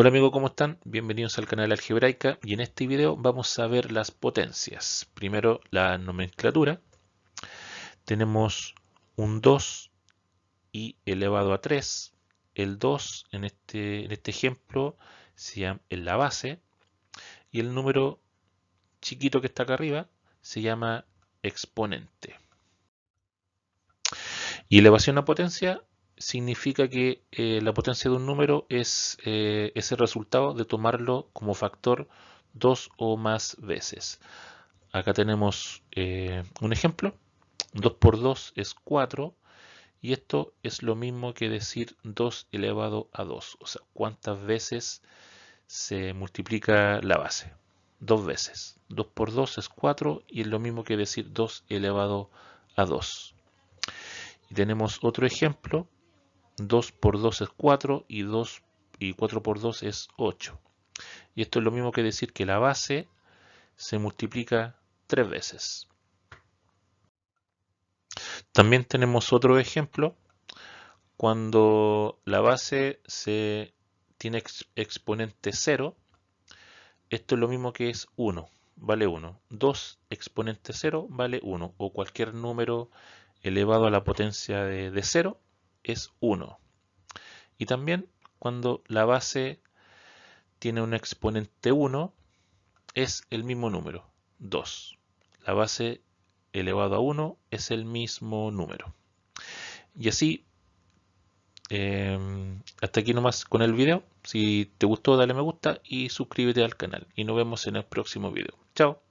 Hola amigos, ¿cómo están? Bienvenidos al canal Algebraica y en este video vamos a ver las potencias. Primero la nomenclatura. Tenemos un 2 y elevado a 3. El 2 en este, en este ejemplo se llama en la base y el número chiquito que está acá arriba se llama exponente. Y elevación a potencia significa que eh, la potencia de un número es eh, ese resultado de tomarlo como factor dos o más veces. Acá tenemos eh, un ejemplo. 2 por 2 es 4 y esto es lo mismo que decir 2 elevado a 2. O sea, cuántas veces se multiplica la base. Dos veces. 2 por 2 es 4 y es lo mismo que decir 2 elevado a 2. Y tenemos otro ejemplo 2 por 2 es 4 y, 2, y 4 por 2 es 8. Y esto es lo mismo que decir que la base se multiplica 3 veces. También tenemos otro ejemplo cuando la base se tiene exponente 0. Esto es lo mismo que es 1, vale 1. 2 exponente 0 vale 1 o cualquier número elevado a la potencia de, de 0 es 1. Y también cuando la base tiene un exponente 1, es el mismo número, 2. La base elevado a 1 es el mismo número. Y así, em, hasta aquí nomás con el video. Si te gustó, dale me gusta y suscríbete al canal. Y nos vemos en el próximo video. Chao.